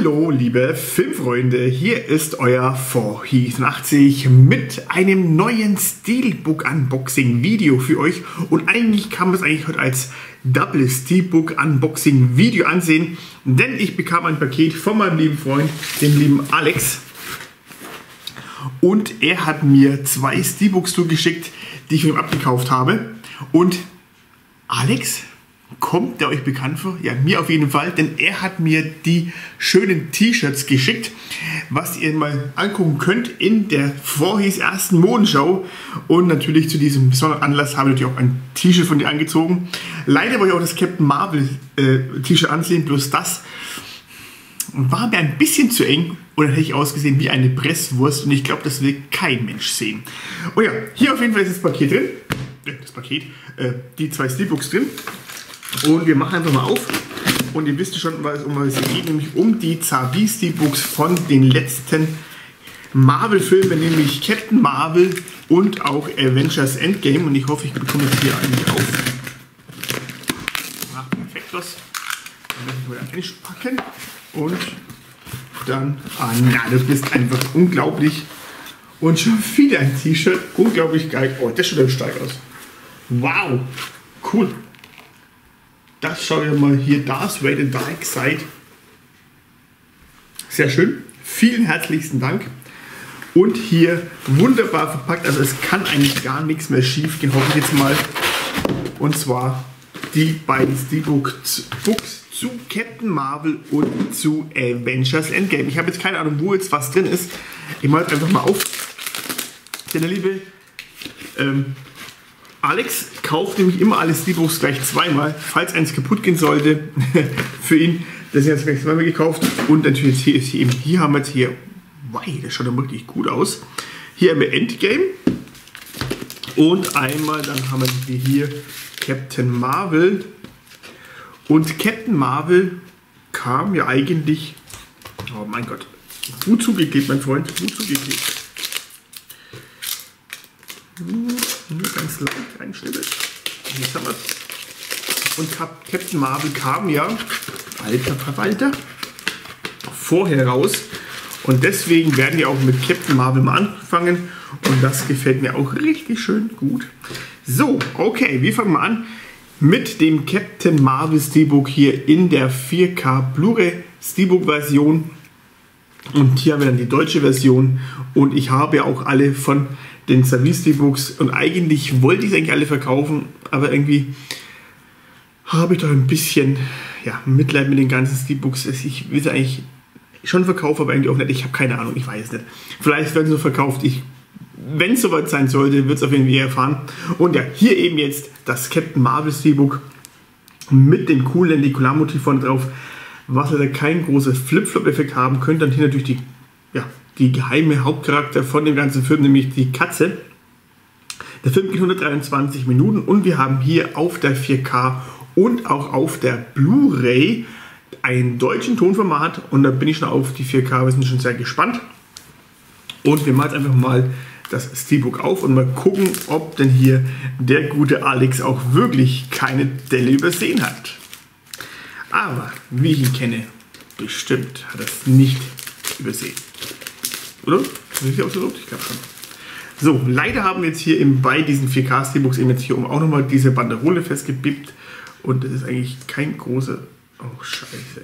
Hallo liebe Filmfreunde, hier ist euer 480 mit einem neuen Steelbook Unboxing Video für euch. Und eigentlich kann man es eigentlich heute als Double Steelbook Unboxing Video ansehen, denn ich bekam ein Paket von meinem lieben Freund, dem lieben Alex. Und er hat mir zwei Steelbooks zugeschickt, die ich von ihm abgekauft habe. Und Alex Kommt der euch bekannt vor? Ja, mir auf jeden Fall, denn er hat mir die schönen T-Shirts geschickt, was ihr mal angucken könnt in der Vorhies ersten Modenschau. Und natürlich zu diesem besonderen Anlass habe ich natürlich auch ein T-Shirt von dir angezogen. Leider wollte ich auch das Captain Marvel äh, T-Shirt ansehen, bloß das war mir ein bisschen zu eng und dann hätte ich ausgesehen wie eine Presswurst und ich glaube, das will kein Mensch sehen. Oh ja, hier auf jeden Fall ist das Paket drin. Das Paket, äh, die zwei Steelbooks drin. Und wir machen einfach mal auf. Und ihr wisst schon, was, um was es geht, nämlich um die Zabisti Books von den letzten Marvel-Filmen, nämlich Captain Marvel und auch Avengers Endgame. Und ich hoffe, ich bekomme jetzt hier einen auf. Ach, perfekt das. Dann werde ich mal einpacken. Und dann, ah na, du bist einfach unglaublich. Und schon wieder ein T-Shirt. Unglaublich geil. Oh, das schaut stark aus. Wow, cool. Das schauen wir mal hier, Darth Vader Dark Side. Sehr schön. Vielen herzlichen Dank. Und hier wunderbar verpackt. Also es kann eigentlich gar nichts mehr schief gehen, hoffe ich jetzt mal. Und zwar die beiden Steelbooks zu Captain Marvel und zu Avengers Endgame. Ich habe jetzt keine Ahnung, wo jetzt was drin ist. Ich mache jetzt einfach mal auf. Denn der liebe ähm, Alex kauft nämlich immer alle Steelbooks gleich zweimal, falls eins kaputt gehen sollte. für ihn, das ist jetzt gleich zweimal gekauft. Und natürlich hier hier haben wir jetzt hier, wow, das schaut doch wirklich gut aus. Hier haben wir Endgame. Und einmal, dann haben wir hier Captain Marvel. Und Captain Marvel kam ja eigentlich, oh mein Gott, gut zugeklebt, mein Freund, gut zugeklebt. Ganz leicht einschnibbelt. Jetzt haben wir Und Captain Marvel kam ja, alter Verwalter, vorher raus. Und deswegen werden wir auch mit Captain Marvel mal anfangen. Und das gefällt mir auch richtig schön gut. So, okay, wir fangen mal an mit dem Captain Marvel Steelbook hier in der 4K Blu-ray Steelbook Version. Und hier haben wir dann die deutsche Version. Und ich habe auch alle von den Savisti Books und eigentlich wollte ich es eigentlich alle verkaufen, aber irgendwie habe ich doch ein bisschen ja, Mitleid mit den ganzen Steelbooks. Ich will sie eigentlich schon verkaufen, aber eigentlich auch nicht. Ich habe keine Ahnung, ich weiß nicht. Vielleicht werden sie nur verkauft. Ich, wenn es soweit sein sollte, wird es auf jeden Fall erfahren. Und ja, hier eben jetzt das Captain Marvel Steelbook mit dem coolen Nikola-Motiv vorne drauf, was leider keinen großen Flip-Flop-Effekt haben könnte. Dann hier natürlich die ja, die geheime Hauptcharakter von dem ganzen Film, nämlich die Katze. Der Film geht 123 Minuten und wir haben hier auf der 4K und auch auf der Blu-ray einen deutschen Tonformat und da bin ich schon auf die 4K, wir sind schon sehr gespannt. Und wir machen jetzt einfach mal das Steelbook auf und mal gucken, ob denn hier der gute Alex auch wirklich keine Delle übersehen hat. Aber wie ich ihn kenne, bestimmt hat er es nicht übersehen. Oder? Sind sie ausgedruckt? Ich glaube schon. So, leider haben wir jetzt hier eben bei diesen 4K Steelbooks eben jetzt hier oben auch nochmal diese Banderole festgebippt. Und das ist eigentlich kein großer... Oh, scheiße.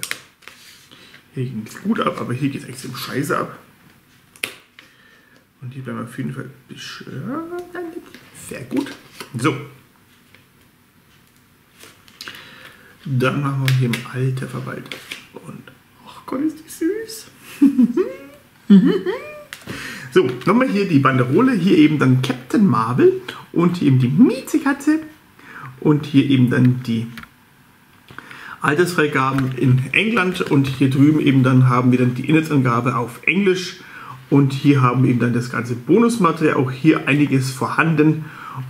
Hier ging es gut ab, aber hier geht es extrem scheiße ab. Und hier bleiben wir auf jeden Fall sehr gut. So. Dann machen wir hier im Alter Verwalter. Und, ach Gott, ist die süß. so, nochmal hier die Banderole, hier eben dann Captain Marvel und hier eben die Miezekatze und hier eben dann die Altersfreigaben in England und hier drüben eben dann haben wir dann die Inhaltsangabe auf Englisch und hier haben wir eben dann das ganze Bonusmaterial, auch hier einiges vorhanden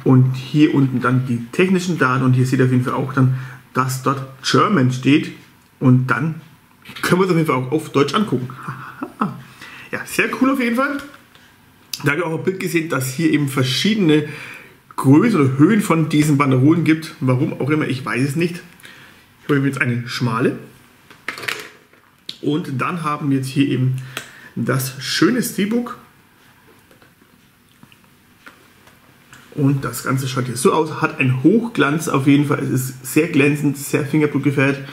und hier unten dann die technischen Daten und hier seht ihr auf jeden Fall auch dann, dass dort German steht und dann können wir es auf jeden Fall auch auf Deutsch angucken. Ja, sehr cool auf jeden Fall. Da habe ich auch ein Bild gesehen, dass hier eben verschiedene Größen oder Höhen von diesen Banderolen gibt. Warum auch immer, ich weiß es nicht. Ich habe jetzt eine schmale Und dann haben wir jetzt hier eben das schöne Steelbook. Und das Ganze schaut hier so aus, hat einen Hochglanz auf jeden Fall. Es ist sehr glänzend, sehr fingerblutgefärbt.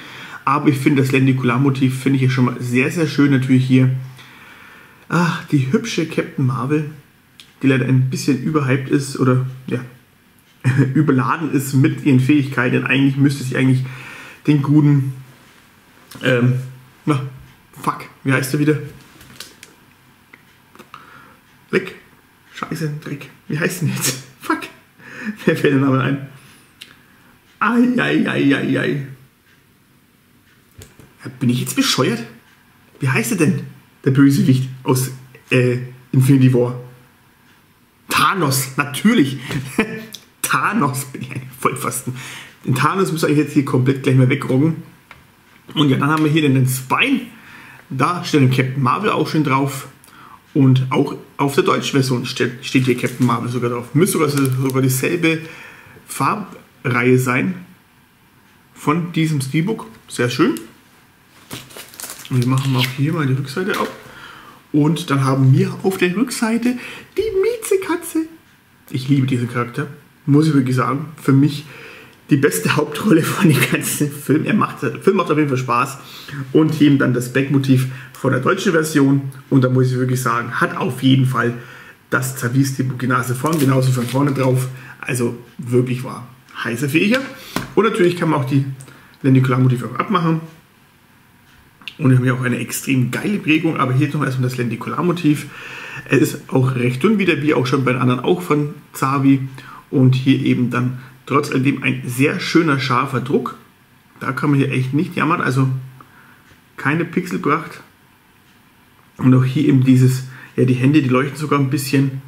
Aber ich finde das Lendikularmotiv finde ich hier schon mal sehr, sehr schön. Natürlich hier ach, die hübsche Captain Marvel, die leider ein bisschen überhyped ist oder ja, überladen ist mit ihren Fähigkeiten. Eigentlich müsste sie eigentlich den guten, ähm, na, fuck, wie heißt der wieder? Leck, scheiße, Dreck, wie heißt denn jetzt? Fuck, wer fällt der Name ein? Eieieiei. Bin ich jetzt bescheuert? Wie heißt er denn? Der Bösewicht aus äh, Infinity War. Thanos, natürlich. Thanos, bin ich eigentlich Vollpfosten. Den Thanos muss ich jetzt hier komplett gleich mal wegroggen. Und ja, dann haben wir hier den Spine. Da steht Captain Marvel auch schon drauf. Und auch auf der deutschen Version steht, steht hier Captain Marvel sogar drauf. Müsste sogar, sogar dieselbe Farbreihe sein von diesem Steelbook. Sehr schön. Und wir machen auch hier mal die Rückseite ab. Und dann haben wir auf der Rückseite die Miezekatze. Ich liebe diesen Charakter, muss ich wirklich sagen. Für mich die beste Hauptrolle von dem ganzen Film. Er macht, der Film macht auf jeden Fall Spaß. Und eben dann das Backmotiv von der deutschen Version. Und da muss ich wirklich sagen, hat auf jeden Fall das Zavis die Nase vorn, genauso von vorne drauf. Also wirklich war heißer Fähiger. Und natürlich kann man auch die Lendikularmotive auch abmachen. Und wir haben hier auch eine extrem geile Prägung, aber hier noch erstmal das Lendikularmotiv. Es ist auch recht dünn wieder, wie auch schon bei den anderen auch von Zavi. Und hier eben dann trotz alledem ein sehr schöner, scharfer Druck. Da kann man hier echt nicht jammern, also keine Pixelpracht. Und auch hier eben dieses, ja die Hände, die leuchten sogar ein bisschen.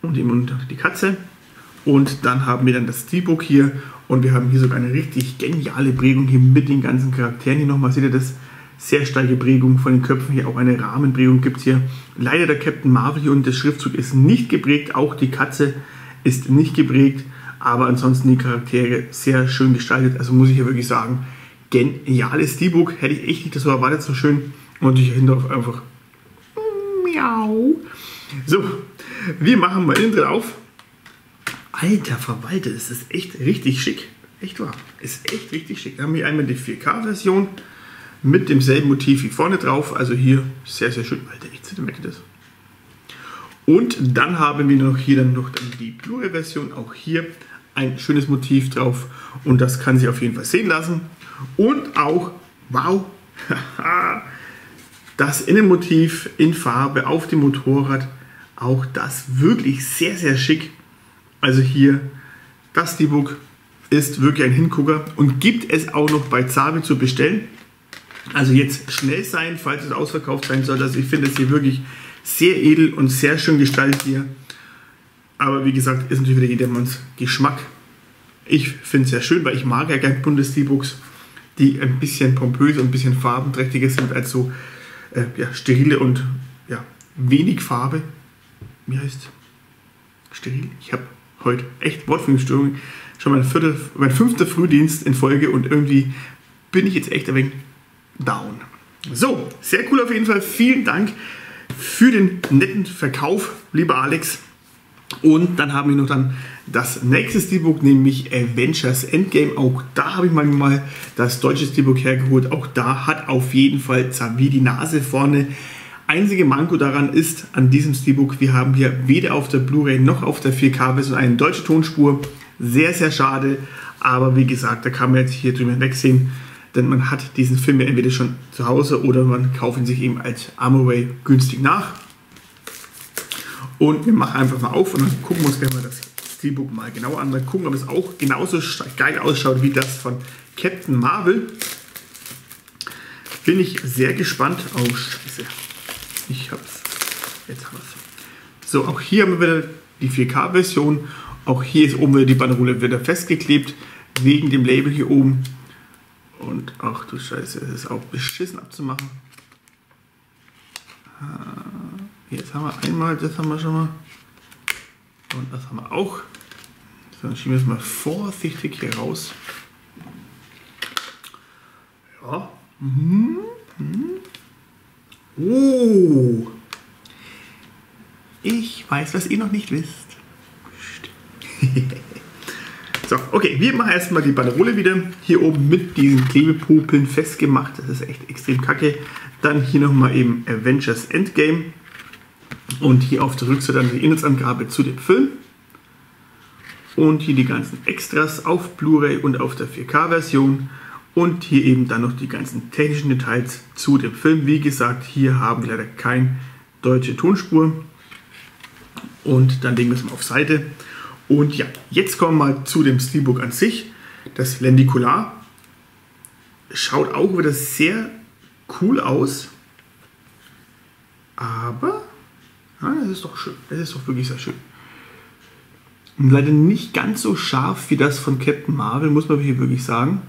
Und eben die Katze. Und dann haben wir dann das Steelbook hier und wir haben hier sogar eine richtig geniale Prägung hier mit den ganzen Charakteren. Hier nochmal seht ihr das, sehr starke Prägung von den Köpfen hier, auch eine Rahmenprägung gibt es hier. Leider der Captain Marvel hier und der Schriftzug ist nicht geprägt, auch die Katze ist nicht geprägt, aber ansonsten die Charaktere sehr schön gestaltet, also muss ich ja wirklich sagen, geniales Steelbook, hätte ich echt nicht das so erwartet, so schön und ich hinterher einfach miau. So, wir machen mal innen drauf. Alter Verwalter, das ist echt richtig schick. Echt wahr. Ist echt richtig schick. Da haben wir einmal die 4K-Version mit demselben Motiv wie vorne drauf. Also hier sehr, sehr schön. Alter, echt zentimeter das. Und dann haben wir noch hier dann noch die Blu-ray-Version. Auch hier ein schönes Motiv drauf. Und das kann sich auf jeden Fall sehen lassen. Und auch, wow, das Innenmotiv in Farbe auf dem Motorrad. Auch das wirklich sehr, sehr schick. Also hier, das Steelbook ist wirklich ein Hingucker und gibt es auch noch bei Zabi zu bestellen. Also jetzt schnell sein, falls es ausverkauft sein soll. Also ich finde es hier wirklich sehr edel und sehr schön gestaltet hier. Aber wie gesagt, ist natürlich wieder jedermanns Geschmack. Ich finde es sehr schön, weil ich mag ja gerne bunte Steelbooks, die ein bisschen pompös und ein bisschen farbenträchtiger sind als so äh, ja, sterile und ja, wenig Farbe. Wie heißt steril? Ich habe heute echt Wortfindungsstörungen. Schon mein, vierter, mein fünfter Frühdienst in Folge und irgendwie bin ich jetzt echt ein wenig down. So, sehr cool auf jeden Fall. Vielen Dank für den netten Verkauf, lieber Alex. Und dann haben wir noch dann das nächste Steelbook, nämlich Avengers Endgame. Auch da habe ich mal, das deutsche Steelbook hergeholt. Auch da hat auf jeden Fall Zavi die Nase vorne. Einzige Manko daran ist an diesem Steelbook, wir haben hier weder auf der Blu-ray noch auf der 4K-Version eine deutsche Tonspur. Sehr, sehr schade. Aber wie gesagt, da kann man jetzt hier drüber wegsehen denn man hat diesen Film ja entweder schon zu Hause oder man kauft ihn sich eben als Armorway günstig nach. Und wir machen einfach mal auf und dann gucken wir uns gerne mal das Steelbook mal genauer an. Mal gucken, ob es auch genauso geil ausschaut wie das von Captain Marvel. Bin ich sehr gespannt. Oh, scheiße. Ich hab's. Jetzt haben wir es. So, auch hier haben wir wieder die 4K-Version. Auch hier ist oben wieder die Banderole wieder festgeklebt. Wegen dem Label hier oben. Und ach du Scheiße, es ist auch beschissen abzumachen. Äh, jetzt haben wir einmal, das haben wir schon mal. Und das haben wir auch. So, dann schieben wir es mal vorsichtig hier raus. Ja. Mhm. Mhm. Oh. Ich weiß, was ihr noch nicht wisst. so, okay, wir machen erstmal die Banderole wieder. Hier oben mit diesen Klebepopeln festgemacht. Das ist echt extrem kacke. Dann hier nochmal eben Avengers Endgame. Und hier auf der Rückseite dann die Inhaltsangabe zu dem Film. Und hier die ganzen Extras auf Blu-ray und auf der 4K-Version. Und hier eben dann noch die ganzen technischen Details zu dem Film. Wie gesagt, hier haben wir leider keine deutsche Tonspur. Und dann legen wir es mal auf Seite. Und ja, jetzt kommen wir mal zu dem Steelbook an sich. Das Lendikular schaut auch wieder sehr cool aus. Aber, ja, ist doch schön. Das ist doch wirklich sehr schön. Und leider nicht ganz so scharf wie das von Captain Marvel, muss man hier wirklich sagen.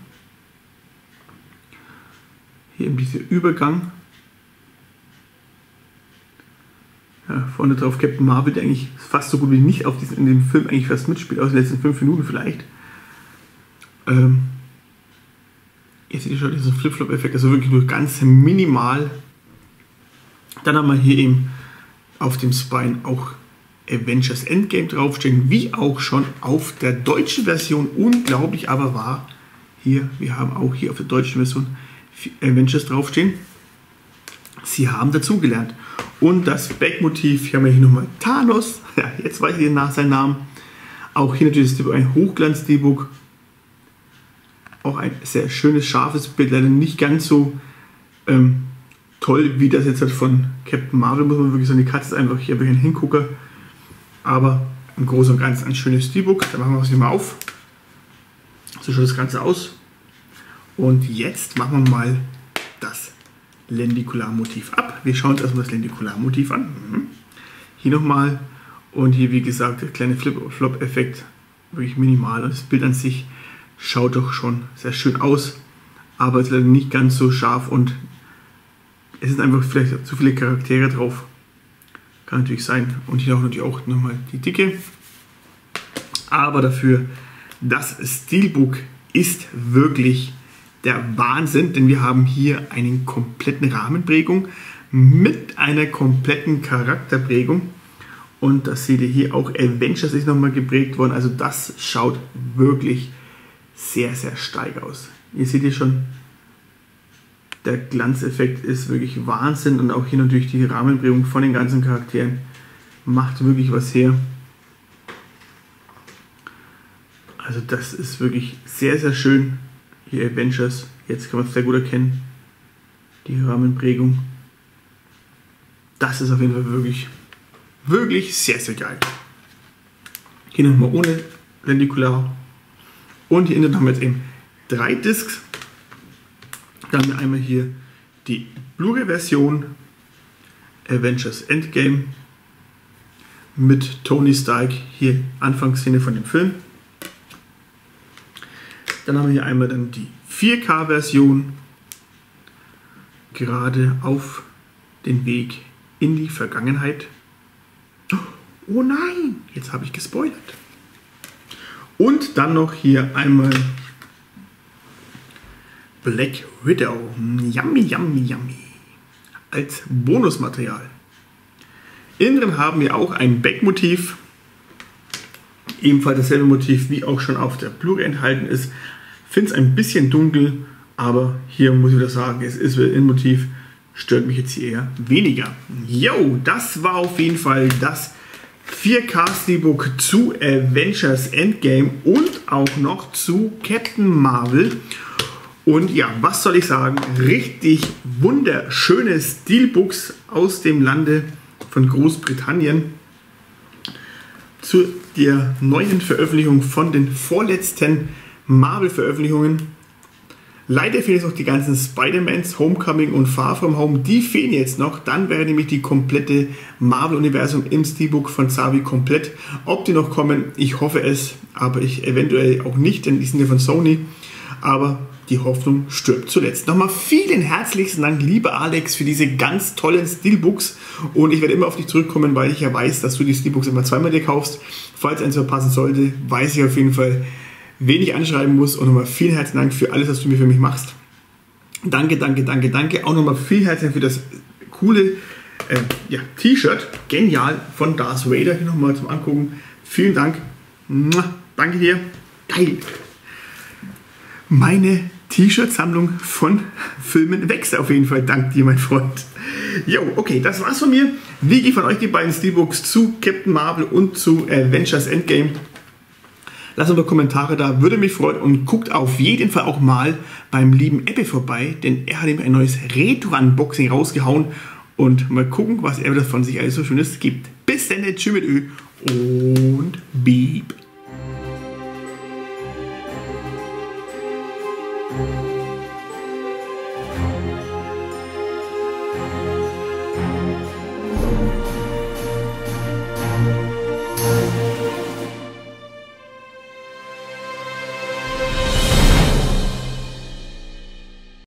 Hier eben dieser Übergang. Ja, vorne drauf Captain Marvel, der eigentlich fast so gut wie nicht auf diesen, in dem Film eigentlich fast mitspielt, aus den letzten fünf Minuten vielleicht. Ähm, jetzt seht ihr schon diesen Flip-Flop-Effekt, also wirklich nur ganz minimal. Dann haben wir hier eben auf dem Spine auch Avengers Endgame draufstehen, wie auch schon auf der deutschen Version. Unglaublich aber wahr. Hier, wir haben auch hier auf der deutschen Version Avengers draufstehen. Sie haben dazugelernt. Und das Backmotiv, hier haben wir hier nochmal Thanos. Ja, jetzt weiß ich nach seinen Namen. Auch hier natürlich ist ein Hochglanz-Debug. Auch ein sehr schönes, scharfes Bild. Leider nicht ganz so ähm, toll wie das jetzt halt von Captain Marvel, muss man wirklich sagen. Die Katze ist einfach hier ein Hingucker. Aber im Großen und Ganzen ein schönes Steelbook. Da machen wir es hier mal auf. So schaut das Ganze aus. Und jetzt machen wir mal das Lendikularmotiv ab. Wir schauen uns erstmal das Lendikularmotiv an. Mhm. Hier nochmal. Und hier, wie gesagt, der kleine Flip-Flop-Effekt. Wirklich minimal. Das Bild an sich schaut doch schon sehr schön aus. Aber es ist leider nicht ganz so scharf und es sind einfach vielleicht zu viele Charaktere drauf. Kann natürlich sein. Und hier auch natürlich auch nochmal die Dicke. Aber dafür, das Steelbook ist wirklich der Wahnsinn, denn wir haben hier einen kompletten Rahmenprägung mit einer kompletten Charakterprägung. Und das seht ihr hier auch, Avengers ist nochmal geprägt worden. Also das schaut wirklich sehr, sehr stark aus. Ihr seht hier schon, der Glanzeffekt ist wirklich Wahnsinn. Und auch hier natürlich die Rahmenprägung von den ganzen Charakteren macht wirklich was her. Also das ist wirklich sehr, sehr schön. Hier Avengers, jetzt kann man es sehr gut erkennen. Die Rahmenprägung. Das ist auf jeden Fall wirklich, wirklich sehr, sehr geil. Hier nochmal ohne Lendikular. Und hier innen haben wir jetzt eben drei Discs. Dann einmal hier die Blu-ray-Version Avengers Endgame mit Tony Stark, hier Anfangsszene von dem Film. Dann haben wir hier einmal dann die 4K-Version, gerade auf den Weg in die Vergangenheit. Oh nein, jetzt habe ich gespoilert. Und dann noch hier einmal Black Widow. Yummy, yummy, yummy. Als Bonusmaterial. Innen haben wir auch ein Backmotiv. Ebenfalls dasselbe Motiv wie auch schon auf der Blu-ray enthalten ist finde es ein bisschen dunkel, aber hier muss ich wieder sagen, es ist ein Motiv, stört mich jetzt hier eher weniger. Yo, das war auf jeden Fall das 4K Steelbook zu Avengers Endgame und auch noch zu Captain Marvel. Und ja, was soll ich sagen? Richtig wunderschöne Steelbooks aus dem Lande von Großbritannien zu der neuen Veröffentlichung von den vorletzten Marvel-Veröffentlichungen. Leider fehlen jetzt noch die ganzen Spider-Mans, Homecoming und Far From Home. Die fehlen jetzt noch. Dann wäre nämlich die komplette Marvel-Universum im Steelbook von Savi komplett. Ob die noch kommen, ich hoffe es, aber ich eventuell auch nicht, denn die sind ja von Sony. Aber die Hoffnung stirbt zuletzt. Nochmal vielen herzlichen Dank, lieber Alex, für diese ganz tollen Steelbooks. Und ich werde immer auf dich zurückkommen, weil ich ja weiß, dass du die Steelbooks immer zweimal dir kaufst. Falls eins verpassen sollte, weiß ich auf jeden Fall, wen ich anschreiben muss. Und nochmal vielen herzlichen Dank für alles, was du mir für mich machst. Danke, danke, danke, danke. Auch nochmal vielen herzlichen Dank für das coole äh, ja, T-Shirt. Genial von Darth Vader. Hier nochmal zum Angucken. Vielen Dank. Danke dir. Geil. Meine T-Shirt-Sammlung von Filmen wächst auf jeden Fall. Dank dir, mein Freund. Jo, okay, das war's von mir. Wie geht von euch die beiden Steelbooks zu Captain Marvel und zu Avengers Endgame? Lasst uns Kommentare da, würde mich freuen und guckt auf jeden Fall auch mal beim lieben Apple vorbei, denn er hat ihm ein neues Retro-Unboxing rausgehauen und mal gucken, was er von sich alles so Schönes gibt. Bis dann, tschüss mit Ö und Beep.